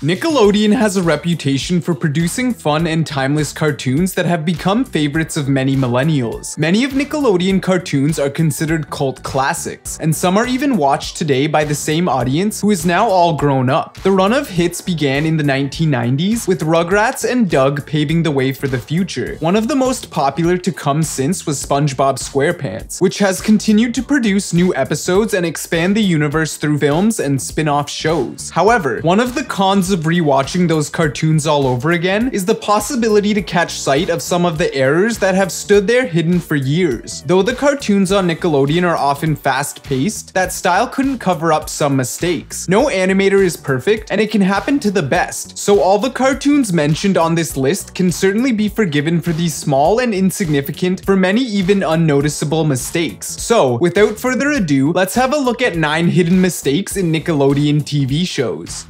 Nickelodeon has a reputation for producing fun and timeless cartoons that have become favorites of many millennials. Many of Nickelodeon cartoons are considered cult classics, and some are even watched today by the same audience who is now all grown up. The run of hits began in the 1990s, with Rugrats and Doug paving the way for the future. One of the most popular to come since was SpongeBob SquarePants, which has continued to produce new episodes and expand the universe through films and spin-off shows. However, one of the cons of rewatching those cartoons all over again is the possibility to catch sight of some of the errors that have stood there hidden for years. Though the cartoons on Nickelodeon are often fast-paced, that style couldn't cover up some mistakes. No animator is perfect, and it can happen to the best, so all the cartoons mentioned on this list can certainly be forgiven for these small and insignificant, for many even unnoticeable mistakes. So, without further ado, let's have a look at 9 hidden mistakes in Nickelodeon TV shows.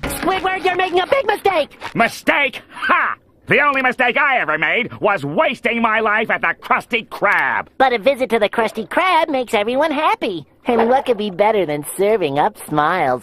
Making a big mistake! Mistake? Ha! The only mistake I ever made was wasting my life at the Krusty Krab. But a visit to the Krusty Krab makes everyone happy. And what could be better than serving up smiles?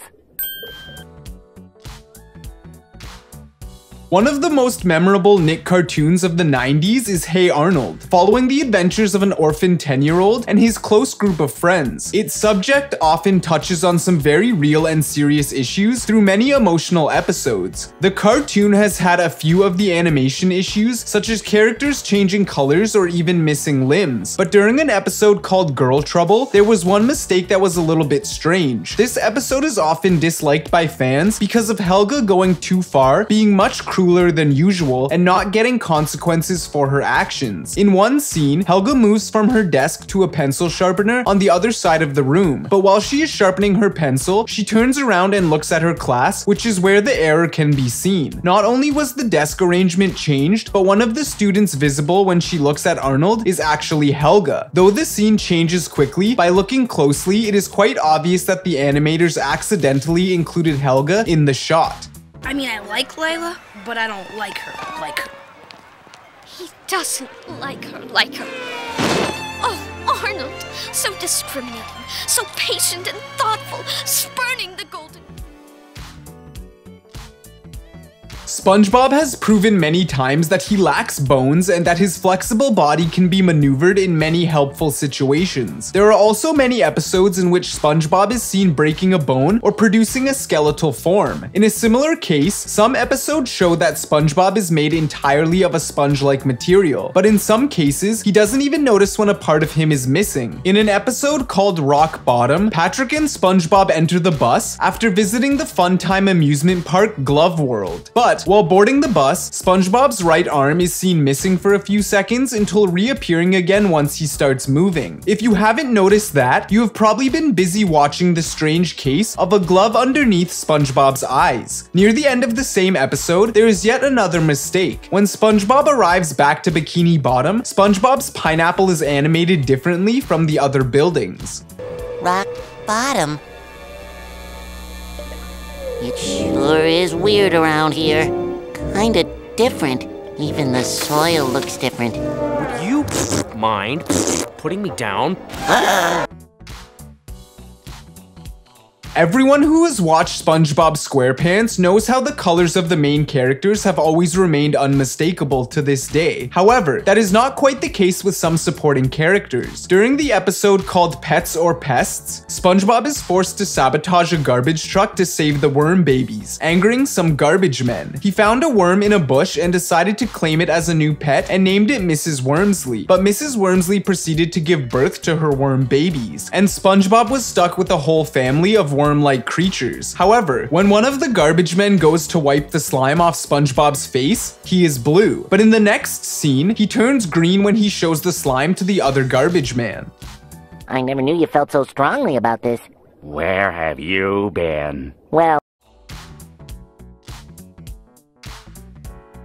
One of the most memorable Nick cartoons of the 90s is Hey Arnold, following the adventures of an orphan 10-year-old and his close group of friends. Its subject often touches on some very real and serious issues through many emotional episodes. The cartoon has had a few of the animation issues, such as characters changing colors or even missing limbs, but during an episode called Girl Trouble, there was one mistake that was a little bit strange. This episode is often disliked by fans because of Helga going too far, being much crueler than usual and not getting consequences for her actions. In one scene, Helga moves from her desk to a pencil sharpener on the other side of the room, but while she is sharpening her pencil, she turns around and looks at her class, which is where the error can be seen. Not only was the desk arrangement changed, but one of the students visible when she looks at Arnold is actually Helga. Though the scene changes quickly, by looking closely, it is quite obvious that the animators accidentally included Helga in the shot. I mean, I like Lila, but I don't like her like her. He doesn't like her like her. Oh, Arnold, so discriminating, so patient and thoughtful, spurning the golden. SpongeBob has proven many times that he lacks bones and that his flexible body can be maneuvered in many helpful situations. There are also many episodes in which SpongeBob is seen breaking a bone or producing a skeletal form. In a similar case, some episodes show that SpongeBob is made entirely of a sponge-like material, but in some cases, he doesn't even notice when a part of him is missing. In an episode called Rock Bottom, Patrick and SpongeBob enter the bus after visiting the Funtime amusement park Glove World. But while boarding the bus, SpongeBob's right arm is seen missing for a few seconds until reappearing again once he starts moving. If you haven't noticed that, you have probably been busy watching the strange case of a glove underneath SpongeBob's eyes. Near the end of the same episode, there is yet another mistake. When SpongeBob arrives back to Bikini Bottom, SpongeBob's pineapple is animated differently from the other buildings. Rock bottom. It sure is weird around here. Kinda different. Even the soil looks different. Would you mind putting me down? Everyone who has watched SpongeBob SquarePants knows how the colors of the main characters have always remained unmistakable to this day. However, that is not quite the case with some supporting characters. During the episode called Pets or Pests, SpongeBob is forced to sabotage a garbage truck to save the worm babies, angering some garbage men. He found a worm in a bush and decided to claim it as a new pet and named it Mrs. Wormsley. But Mrs. Wormsley proceeded to give birth to her worm babies, and SpongeBob was stuck with a whole family of worm worm-like creatures. However, when one of the garbage men goes to wipe the slime off SpongeBob's face, he is blue. But in the next scene, he turns green when he shows the slime to the other garbage man. I never knew you felt so strongly about this. Where have you been? Well,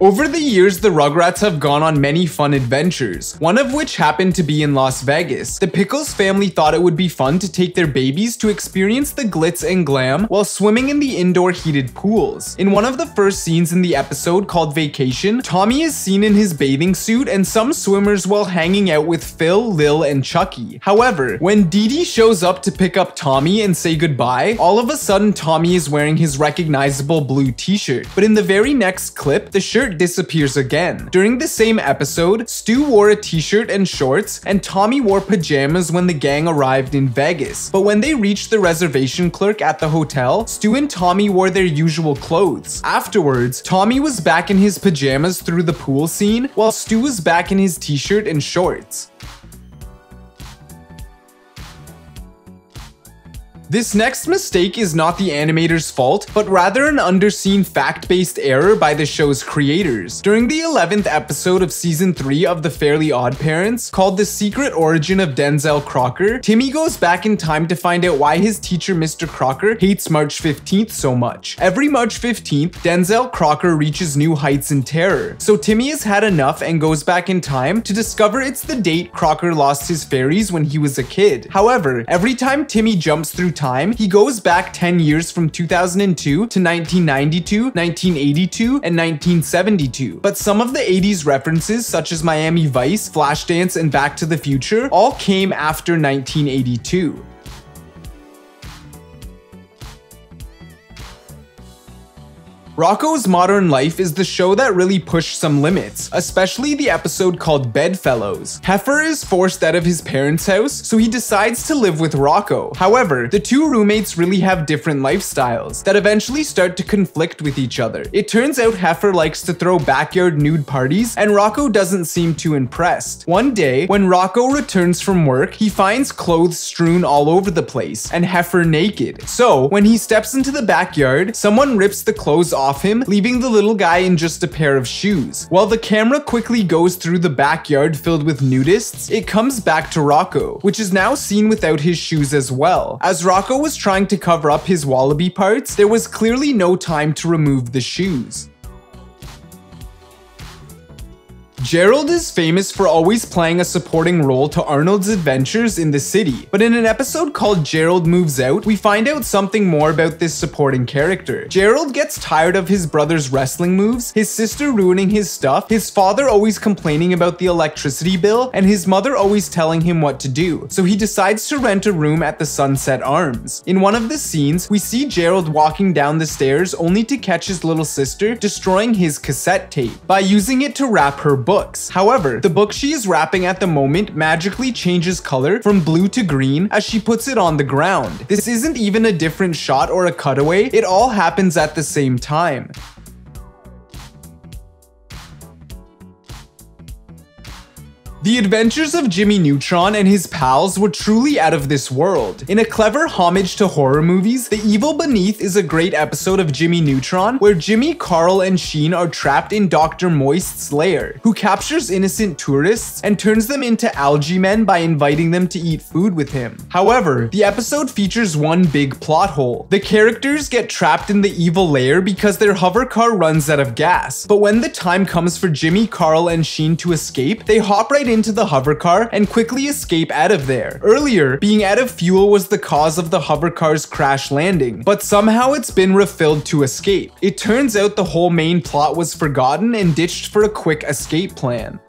Over the years, the Rugrats have gone on many fun adventures, one of which happened to be in Las Vegas. The Pickles family thought it would be fun to take their babies to experience the glitz and glam while swimming in the indoor heated pools. In one of the first scenes in the episode called Vacation, Tommy is seen in his bathing suit and some swimmers while hanging out with Phil, Lil, and Chucky. However, when Didi shows up to pick up Tommy and say goodbye, all of a sudden Tommy is wearing his recognizable blue t-shirt. But in the very next clip, the shirt disappears again. During the same episode, Stu wore a t-shirt and shorts, and Tommy wore pajamas when the gang arrived in Vegas. But when they reached the reservation clerk at the hotel, Stu and Tommy wore their usual clothes. Afterwards, Tommy was back in his pajamas through the pool scene, while Stu was back in his t-shirt and shorts. This next mistake is not the animator's fault, but rather an underseen fact-based error by the show's creators. During the 11th episode of season 3 of The Fairly Odd Parents, called The Secret Origin of Denzel Crocker, Timmy goes back in time to find out why his teacher Mr. Crocker hates March 15th so much. Every March 15th, Denzel Crocker reaches new heights in terror, so Timmy has had enough and goes back in time to discover it's the date Crocker lost his fairies when he was a kid. However, every time Timmy jumps through time, he goes back 10 years from 2002 to 1992, 1982, and 1972. But some of the 80s references, such as Miami Vice, Flashdance, and Back to the Future, all came after 1982. Rocko's Modern Life is the show that really pushed some limits, especially the episode called Bedfellows. Heifer is forced out of his parents' house, so he decides to live with Rocko. However, the two roommates really have different lifestyles that eventually start to conflict with each other. It turns out Heifer likes to throw backyard nude parties, and Rocko doesn't seem too impressed. One day, when Rocko returns from work, he finds clothes strewn all over the place, and Heifer naked. So, when he steps into the backyard, someone rips the clothes off him, leaving the little guy in just a pair of shoes. While the camera quickly goes through the backyard filled with nudists, it comes back to Rocko, which is now seen without his shoes as well. As Rocko was trying to cover up his wallaby parts, there was clearly no time to remove the shoes. Gerald is famous for always playing a supporting role to Arnold's adventures in the city, but in an episode called Gerald Moves Out, we find out something more about this supporting character. Gerald gets tired of his brother's wrestling moves, his sister ruining his stuff, his father always complaining about the electricity bill, and his mother always telling him what to do, so he decides to rent a room at the Sunset Arms. In one of the scenes, we see Gerald walking down the stairs only to catch his little sister destroying his cassette tape by using it to wrap her book books. However, the book she is wrapping at the moment magically changes color from blue to green as she puts it on the ground. This isn't even a different shot or a cutaway, it all happens at the same time. The adventures of Jimmy Neutron and his pals were truly out of this world. In a clever homage to horror movies, The Evil Beneath is a great episode of Jimmy Neutron where Jimmy, Carl, and Sheen are trapped in Dr. Moist's lair, who captures innocent tourists and turns them into algae men by inviting them to eat food with him. However, the episode features one big plot hole. The characters get trapped in the evil lair because their hover car runs out of gas, but when the time comes for Jimmy, Carl, and Sheen to escape, they hop right into the hover car and quickly escape out of there. Earlier, being out of fuel was the cause of the hover car's crash landing, but somehow it's been refilled to escape. It turns out the whole main plot was forgotten and ditched for a quick escape plan.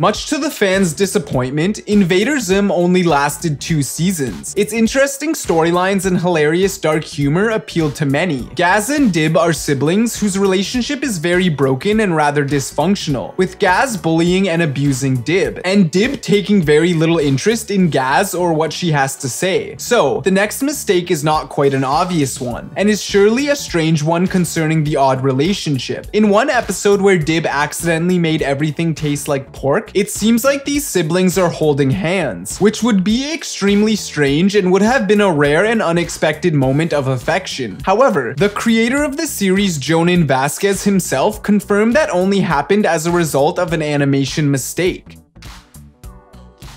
Much to the fans' disappointment, Invader Zim only lasted two seasons. Its interesting storylines and hilarious dark humor appealed to many. Gaz and Dib are siblings whose relationship is very broken and rather dysfunctional, with Gaz bullying and abusing Dib, and Dib taking very little interest in Gaz or what she has to say. So, the next mistake is not quite an obvious one, and is surely a strange one concerning the odd relationship. In one episode where Dib accidentally made everything taste like pork, it seems like these siblings are holding hands, which would be extremely strange and would have been a rare and unexpected moment of affection. However, the creator of the series, Jhonen Vasquez himself, confirmed that only happened as a result of an animation mistake.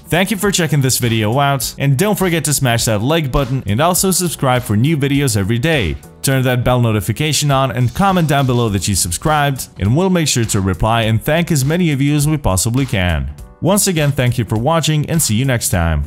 Thank you for checking this video out, and don't forget to smash that like button and also subscribe for new videos every day. Turn that bell notification on and comment down below that you subscribed, and we'll make sure to reply and thank as many of you as we possibly can. Once again, thank you for watching and see you next time.